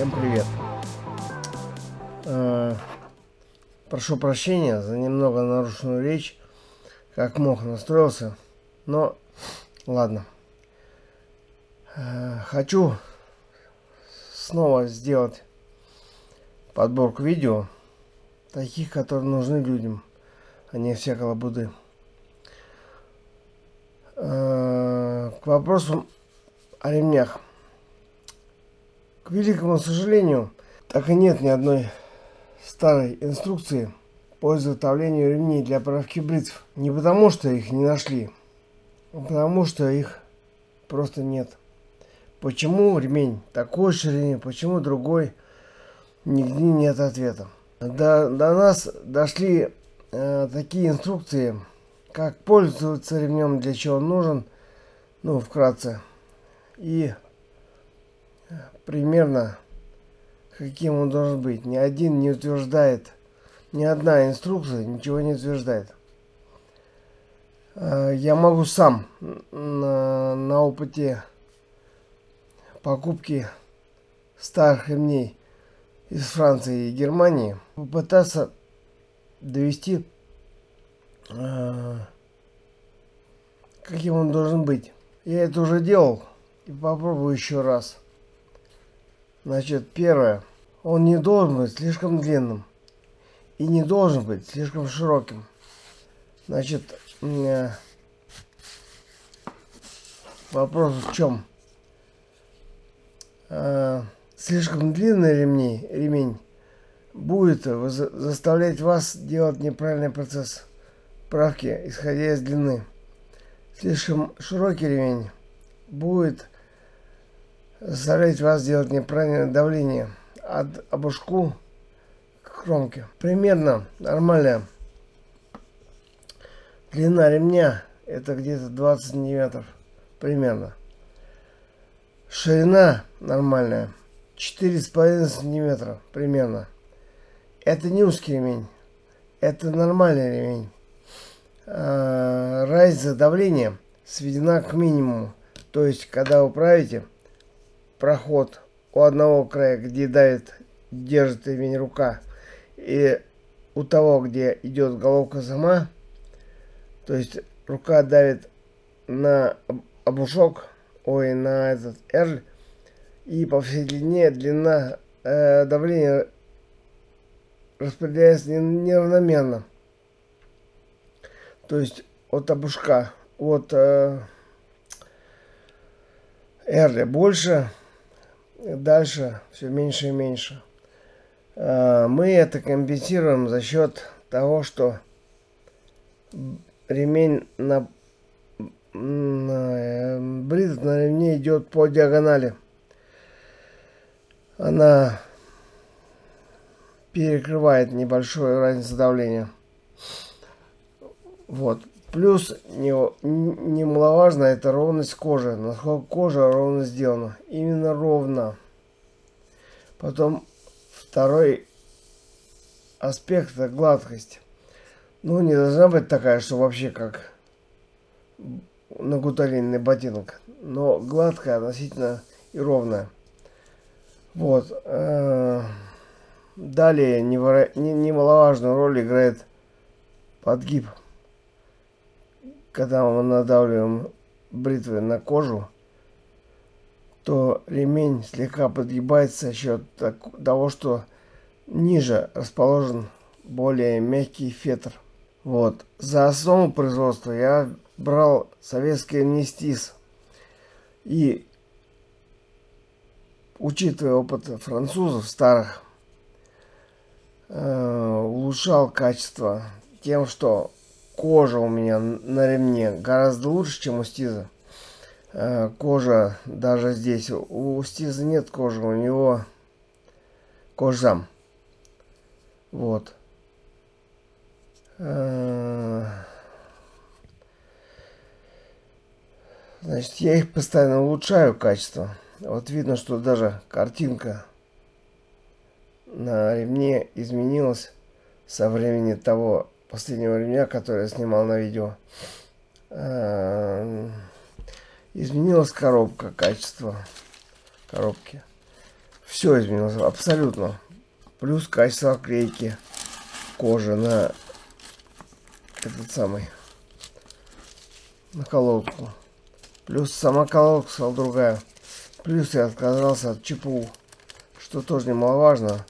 Всем привет. Э, Прошу прощения за немного нарушенную речь. Как мог настроился. Но ладно. Э, Хочу снова сделать подборку видео. Таких, которые нужны людям. А не всякой лабуды. Э, К вопросу о ремнях. Великому сожалению, так и нет ни одной старой инструкции по изготовлению ремней для поравки бритв. Не потому, что их не нашли, а потому, что их просто нет. Почему ремень такой ширины, почему другой, нигде нет ответа. До, до нас дошли э, такие инструкции, как пользоваться ремнем, для чего он нужен, ну, вкратце. И примерно каким он должен быть. Ни один не утверждает, ни одна инструкция ничего не утверждает. А, я могу сам на, на опыте покупки старых ремней из Франции и Германии попытаться довести э, каким он должен быть. Я это уже делал и попробую еще раз. Значит, первое. Он не должен быть слишком длинным. И не должен быть слишком широким. Значит, вопрос в чем? А, слишком длинный ремень, ремень будет заставлять вас делать неправильный процесс правки, исходя из длины. Слишком широкий ремень будет заставлять вас делать неправильное давление от обушку к кромке. Примерно нормальная длина ремня это где-то 20 сантиметров. Примерно. Ширина нормальная 4,5 сантиметра примерно. Это не узкий ремень. Это нормальный ремень. А, разница давления сведена к минимуму. То есть, когда вы правите, проход у одного края, где давит, держит ремень рука, и у того, где идет головка сама, то есть рука давит на обушок, ой, на этот R, и по всей длине длина э, давления распределяется неравномерно. То есть от обушка, от э, R больше, дальше все меньше и меньше. А, мы это компенсируем за счет того, что ремень на, на брит на ремне идет по диагонали. Она перекрывает небольшую разницу давления. Вот. Плюс немаловажно это ровность кожи. Насколько кожа ровно сделана. Именно ровно. Потом второй аспект это гладкость. Ну, не должна быть такая, что вообще как на гуталинный ботинок. Но гладкая относительно и ровная. Вот. Э, далее немаловажную роль играет подгиб когда мы надавливаем бритвой на кожу, то ремень слегка подгибается за счет того, что ниже расположен более мягкий фетр. Вот. За основу производства я брал советский амнистис. И учитывая опыт французов старых, э, улучшал качество тем, что кожа у меня на ремне гораздо лучше, чем у Стиза. э, кожа даже здесь. У Стиза нет кожи, у него кожзам. Вот. Э, значит, я их постоянно улучшаю качество. Вот видно, что даже картинка на ремне изменилась со времени того последнего ремня, который я снимал на видео. Э, изменилась коробка, качество коробки. Все изменилось абсолютно. Плюс качество оклейки кожи на этот самый на колодку. Плюс сама колодка стала другая. Плюс я отказался от ЧПУ, что тоже немаловажно,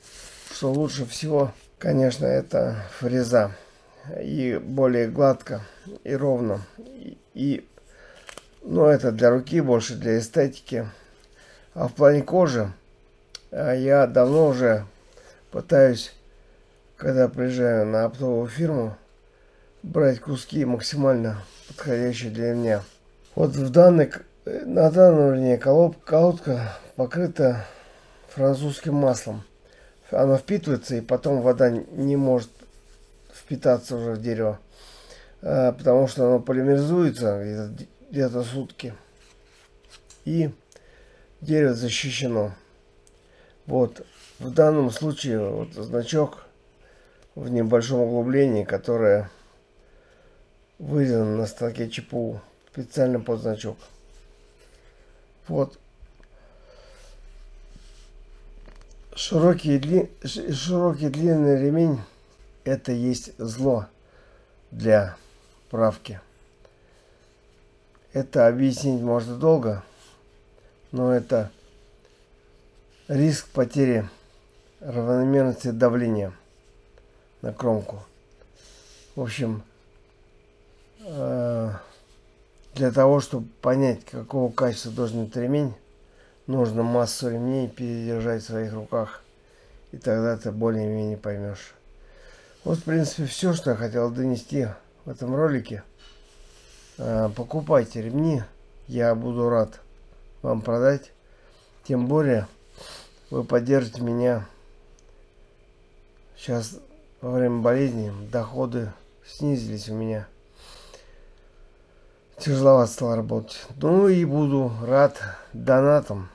что лучше всего, конечно, это фреза. И более гладко, и ровно. И, и ну, это для руки, больше для эстетики. А в плане кожи, а я давно уже пытаюсь, когда приезжаю на оптовую фирму, брать куски максимально подходящие для меня. Вот в данной на данном вернее, колодка, колодка покрыта французским маслом. Она впитывается, и потом вода не может впитаться уже дерево. А, потому что оно полимеризуется где-то сутки. И дерево защищено. Вот. В данном случае вот значок в небольшом углублении, которое вырезано на строке ЧПУ специально под значок. Вот. Широкий, дли... широкий длинный ремень это есть зло для правки. Это объяснить можно долго, но это риск потери равномерности давления на кромку. В общем, э для того, чтобы понять, какого качества должен быть ремень, нужно массу ремней передержать в своих руках. И тогда ты более-менее поймешь. Вот, в принципе, все, что я хотел донести в этом ролике. А, покупайте ремни. Я буду рад вам продать. Тем более, вы поддержите меня. Сейчас, во время болезни, доходы снизились у меня тяжеловато стало работать. Ну и буду рад донатам.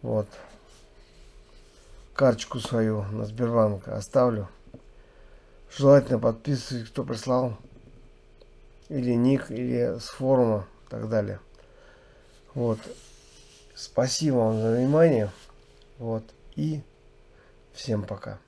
Вот. Карточку свою на Сбербанк оставлю. Желательно подписывайтесь, кто прислал. Или ник, или с форума и так далее. Вот. Спасибо вам за внимание. Вот. И всем пока.